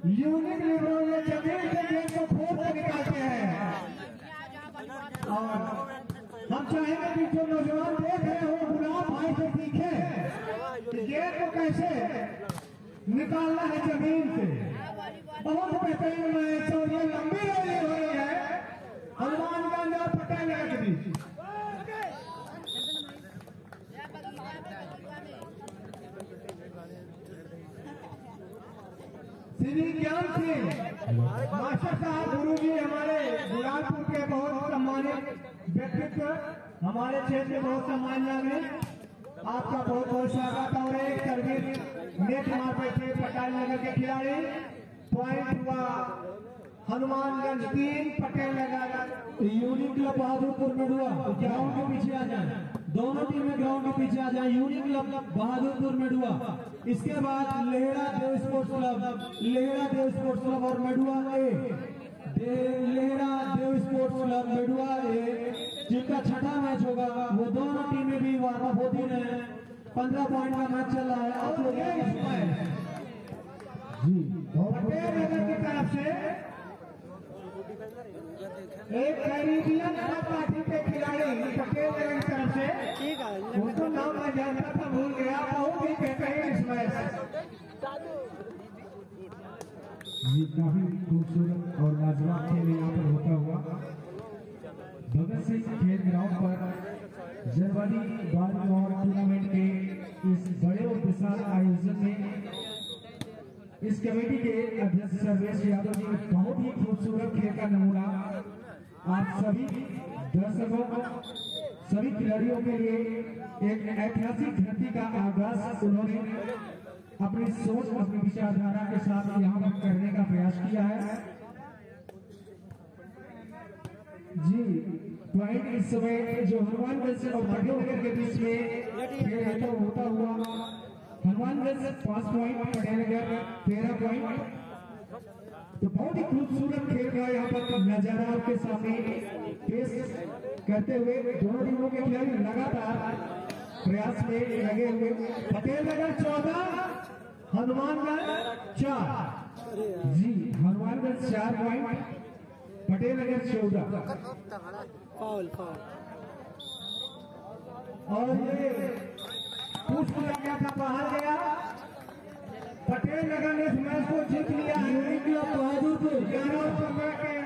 Unique libero ने ज़मीन game को खोद कर निकालते हैं और हम चाहेंगे कि जो नौजवान देख रहे हो गुलाब भाई से सीखे कि गेम को कैसे निकालना है ज़मीन से बहुत बेहतरीन मैच और ये लंबी रैली हो रही है हनुमानगंज और पटेल नगर के ज्ञान सिंह मास्टर साहब, गुरु जी हमारे बुलानपुर के बहुत सम्मानित व्यक्तित्व, हमारे क्षेत्र में बहुत सम्मान है आपका बहुत बहुत स्वागत और एक सर्विस नेट मार बैठे पटेल नगर के खिलाड़ी। पॉइंट हुआ हनुमानगंज तीन, Patel Nagar unit club Bahadurpur Medua ground के पीछे आ जाए दोनों टीमें ग्राउंड के पीछे आ जाए। Unique club Bahadurpur Medua. इसके बाद Lehra Dev sports club Lehra Dev sports club और Medua A. Lehra Dev sports club Medua A. जिनका छठा मैच होगा वो दोनों टीमें भी वार्म अप होती रहे पंद्रह पॉइंट का मैच चल रहा है। आप लोग इसमें जी पटेल नगर की तरफ़ से एक कैरिबियन पार्टी के खिलाड़ी पटेल नगर की तरफ़ से उनको नाम मैं जानता था भूल गया बहुत ही बेहतरीन इस मैच ये काफ़ी खूबसूरत और लाजवाब खेल यहाँ पर होता हुआ। भगत सिंह खेल ग्राउंड पर जनवरी बार और टूर्नामेंट के इस बड़े और विशाल आयोजन में इस कमेटी के अध्यक्ष सर्वेश यादव जी ने बहुत ही खूबसूरत खेल का नमूना आप सभी दर्शकों को, सभी खिलाड़ियों के लिए एक ऐतिहासिक धरती का आगाज़ उन्होंने अपनी सोच, अपनी विचारधारा के साथ यहाँ पर करने का प्रयास किया है। जी पॉइंट इस समय जो हनुमानगंज और भाग्यनगर के बीच में खेल तो होता हुआ हनुमानगंज पाँच पॉइंट पटेलनगर तेरह पॉइंट तो बहुत ही खूबसूरत का यहाँ पर नज़ारा आपके सामने पेश करते हुए दोनों टीमों के खिलाड़ी लगातार प्रयास में लगे हुए पटेल नगर चौदह हनुमानगंज चार। जी हनुमानगंज चार पॉइंट पटेल नगर चौदह और ये पूछ लिया गया था बाहर नगर इस मैच को जीत लिया। है ग्यारह पर